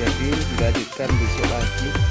Jadi dilanjutkan besok lagi